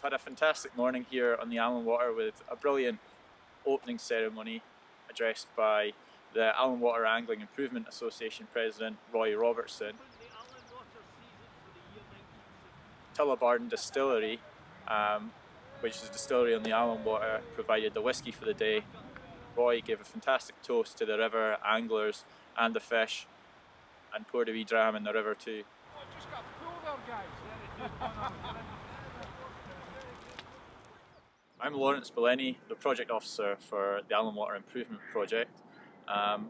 We've had a fantastic morning here on the Allan Water with a brilliant opening ceremony addressed by the Allan Water Angling Improvement Association President Roy Robertson. Tullibardine Distillery, um, which is a distillery on the Allan Water, provided the whisky for the day. Roy gave a fantastic toast to the river, anglers and the fish and poured a wee dram in the river too. I'm Lawrence Belleni, the project officer for the Allan Water Improvement Project. Um,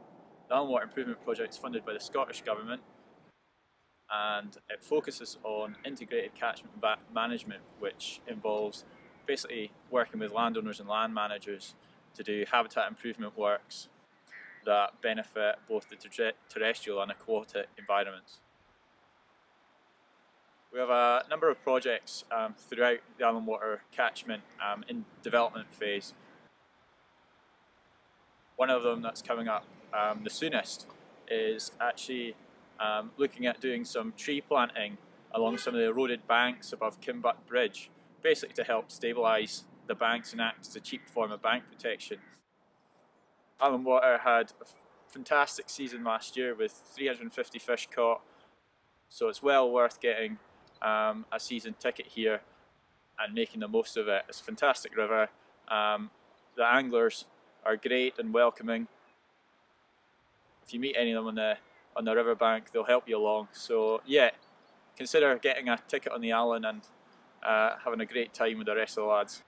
the Allan Water Improvement Project is funded by the Scottish Government and it focuses on integrated catchment management which involves basically working with landowners and land managers to do habitat improvement works that benefit both the terrestrial and aquatic environments. We have a number of projects um, throughout the Allan Water catchment um, in development phase. One of them that's coming up um, the soonest is actually um, looking at doing some tree planting along some of the eroded banks above Kinbuck Bridge, basically to help stabilise the banks and act as a cheap form of bank protection. Allan Water had a fantastic season last year with 350 fish caught, so it's well worth getting um, a season ticket here and making the most of it. It's a fantastic river. Um, the anglers are great and welcoming. If you meet any of them on the on the riverbank, they'll help you along. So yeah, consider getting a ticket on the Allan and uh, having a great time with the rest of the lads.